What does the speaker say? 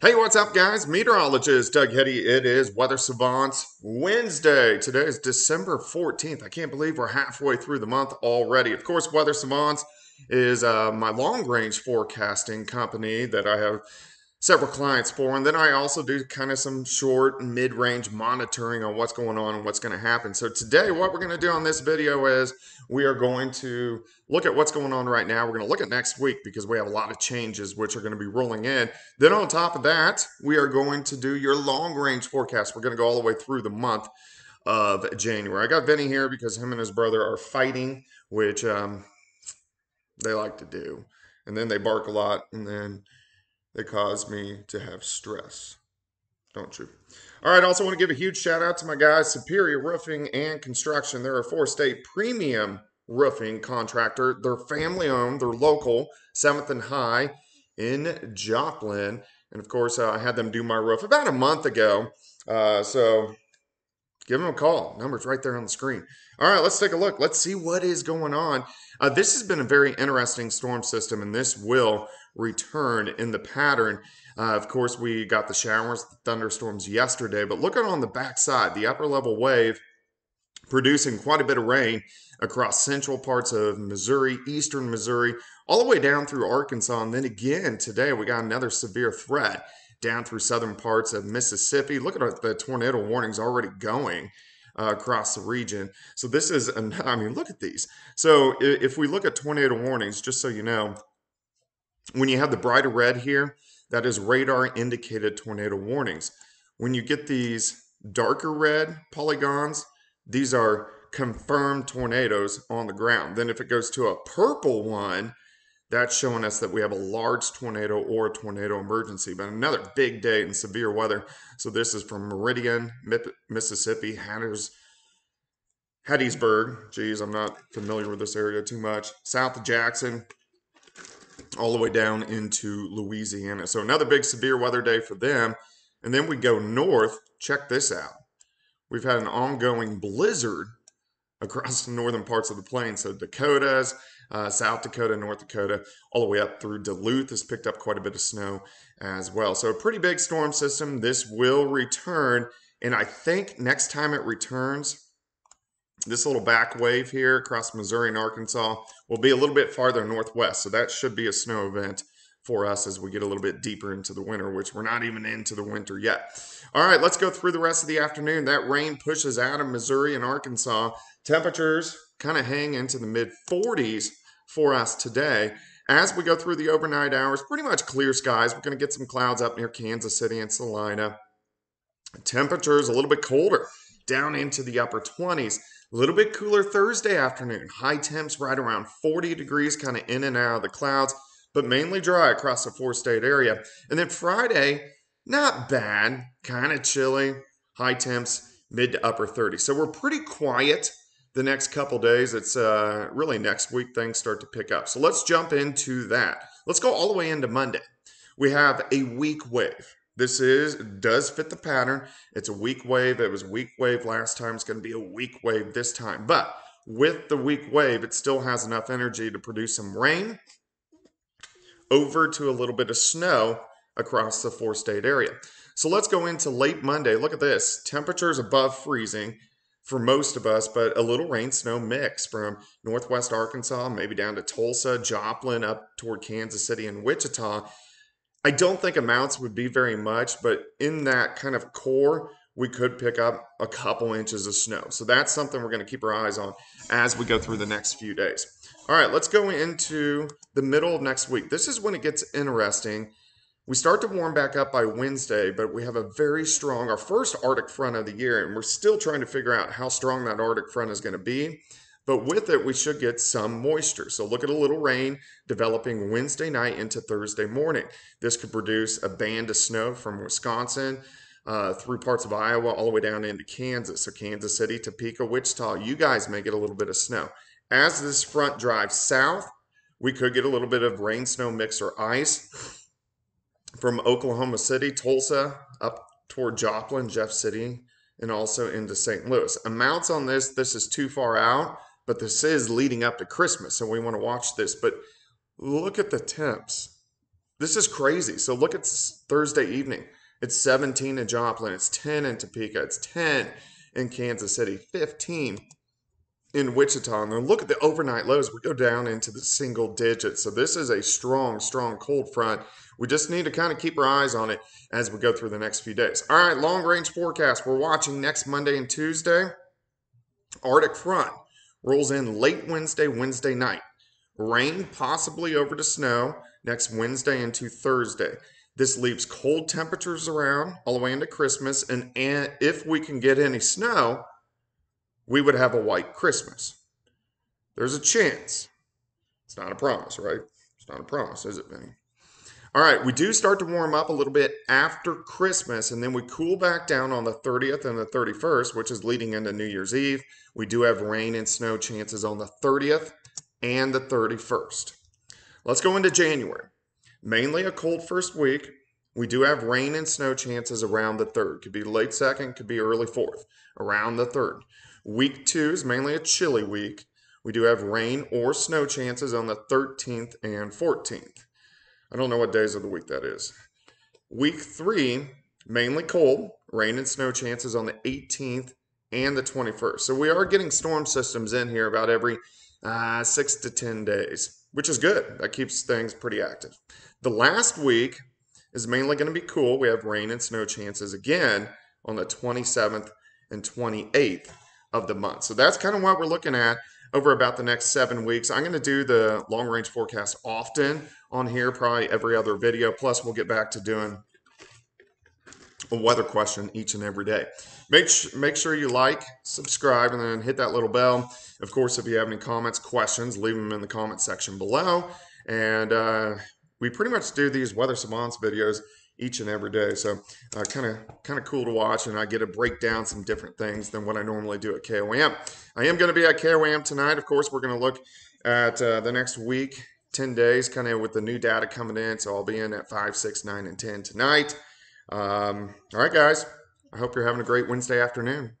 Hey, what's up, guys? Meteorologist Doug Heady. It is Weather Savants Wednesday. Today is December 14th. I can't believe we're halfway through the month already. Of course, Weather Savants is uh, my long range forecasting company that I have several clients for. And then I also do kind of some short and mid range monitoring on what's going on and what's going to happen. So, today, what we're going to do on this video is we are going to look at what's going on right now. We're going to look at next week because we have a lot of changes which are going to be rolling in. Then, on top of that, we are going to do your long range forecast. We're going to go all the way through the month of January. I got Vinny here because him and his brother are fighting, which um, they like to do. And then they bark a lot, and then they cause me to have stress. Don't you? All right, also want to give a huge shout out to my guys, Superior Roofing and Construction. They're a four state premium roofing contractor. They're family owned, they're local, 7th and High in Joplin. And of course, uh, I had them do my roof about a month ago. Uh, so give them a call. Number's right there on the screen. All right, let's take a look. Let's see what is going on. Uh, this has been a very interesting storm system, and this will return in the pattern. Uh, of course, we got the showers, the thunderstorms yesterday, but look at on the backside, the upper level wave producing quite a bit of rain across central parts of Missouri, eastern Missouri, all the way down through Arkansas. And then again today, we got another severe threat down through southern parts of Mississippi. Look at the tornado warnings already going. Uh, across the region. So this is, an, I mean, look at these. So if we look at tornado warnings, just so you know, when you have the brighter red here, that is radar indicated tornado warnings. When you get these darker red polygons, these are confirmed tornadoes on the ground. Then if it goes to a purple one, that's showing us that we have a large tornado or a tornado emergency. But another big day in severe weather. So this is from Meridian, Mississippi, Hatters, Hattiesburg. Geez, I'm not familiar with this area too much. South Jackson, all the way down into Louisiana. So another big severe weather day for them. And then we go north. Check this out. We've had an ongoing blizzard across the northern parts of the plains. So Dakotas, uh, South Dakota, North Dakota, all the way up through Duluth has picked up quite a bit of snow as well. So a pretty big storm system. This will return. And I think next time it returns, this little back wave here across Missouri and Arkansas will be a little bit farther northwest. So that should be a snow event for us as we get a little bit deeper into the winter, which we're not even into the winter yet. All right, let's go through the rest of the afternoon. That rain pushes out of Missouri and Arkansas. Temperatures kind of hang into the mid 40s for us today. As we go through the overnight hours, pretty much clear skies. We're going to get some clouds up near Kansas City and Salina. Temperatures a little bit colder, down into the upper 20s. A little bit cooler Thursday afternoon. High temps right around 40 degrees, kind of in and out of the clouds, but mainly dry across the four state area. And then Friday, not bad, kind of chilly. High temps, mid to upper 30s. So we're pretty quiet the next couple days. It's uh, really next week things start to pick up. So let's jump into that. Let's go all the way into Monday. We have a weak wave. This is does fit the pattern. It's a weak wave. It was weak wave last time. It's going to be a weak wave this time. But with the weak wave, it still has enough energy to produce some rain over to a little bit of snow across the four state area. So let's go into late Monday. Look at this. Temperatures above freezing for most of us, but a little rain snow mix from northwest Arkansas, maybe down to Tulsa, Joplin, up toward Kansas City and Wichita. I don't think amounts would be very much, but in that kind of core, we could pick up a couple inches of snow. So that's something we're going to keep our eyes on as we go through the next few days. All right, let's go into the middle of next week. This is when it gets interesting. We start to warm back up by Wednesday, but we have a very strong, our first Arctic front of the year, and we're still trying to figure out how strong that Arctic front is going to be. But with it, we should get some moisture. So look at a little rain developing Wednesday night into Thursday morning. This could produce a band of snow from Wisconsin uh, through parts of Iowa all the way down into Kansas. So Kansas City, Topeka, Wichita, you guys may get a little bit of snow. As this front drives south, we could get a little bit of rain snow mix or ice from Oklahoma City, Tulsa, up toward Joplin, Jeff City, and also into St. Louis. Amounts on this, this is too far out but this is leading up to Christmas, so we want to watch this. But look at the temps. This is crazy. So look at Thursday evening. It's 17 in Joplin. It's 10 in Topeka. It's 10 in Kansas City. 15 in Wichita. And then look at the overnight lows. We go down into the single digits. So this is a strong, strong cold front. We just need to kind of keep our eyes on it as we go through the next few days. All right, long range forecast. We're watching next Monday and Tuesday. Arctic front rolls in late Wednesday, Wednesday night. Rain possibly over to snow next Wednesday into Thursday. This leaves cold temperatures around all the way into Christmas. And if we can get any snow, we would have a white Christmas. There's a chance. It's not a promise, right? It's not a promise, is it, Benny? All right, we do start to warm up a little bit after Christmas, and then we cool back down on the 30th and the 31st, which is leading into New Year's Eve. We do have rain and snow chances on the 30th and the 31st. Let's go into January. Mainly a cold first week. We do have rain and snow chances around the 3rd. Could be late 2nd, could be early 4th, around the 3rd. Week two is mainly a chilly week. We do have rain or snow chances on the 13th and 14th. I don't know what days of the week that is. Week three, mainly cold, rain and snow chances on the 18th and the 21st. So we are getting storm systems in here about every uh, six to 10 days, which is good. That keeps things pretty active. The last week is mainly going to be cool. We have rain and snow chances again on the 27th and 28th of the month. So that's kind of what we're looking at over about the next seven weeks. I'm going to do the long range forecast often on here, probably every other video. Plus, we'll get back to doing a weather question each and every day. Make, make sure you like, subscribe, and then hit that little bell. Of course, if you have any comments, questions, leave them in the comment section below. And uh, we pretty much do these weather savants videos each and every day. So kind of kind of cool to watch, and I get to break down some different things than what I normally do at KOAM. I am going to be at KOAM tonight. Of course, we're going to look at uh, the next week, 10 days, kind of with the new data coming in. So I'll be in at 5, 6, 9, and 10 tonight. Um, all right, guys. I hope you're having a great Wednesday afternoon.